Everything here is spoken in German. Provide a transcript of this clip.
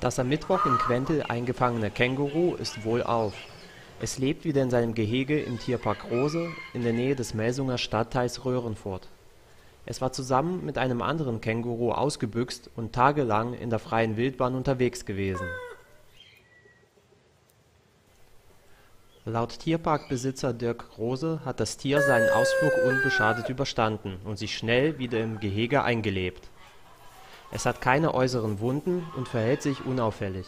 Das am Mittwoch in Quentel eingefangene Känguru ist wohlauf. Es lebt wieder in seinem Gehege im Tierpark Rose in der Nähe des Melsunger Stadtteils Röhrenfurth. Es war zusammen mit einem anderen Känguru ausgebüxt und tagelang in der freien Wildbahn unterwegs gewesen. Laut Tierparkbesitzer Dirk Rose hat das Tier seinen Ausflug unbeschadet überstanden und sich schnell wieder im Gehege eingelebt. Es hat keine äußeren Wunden und verhält sich unauffällig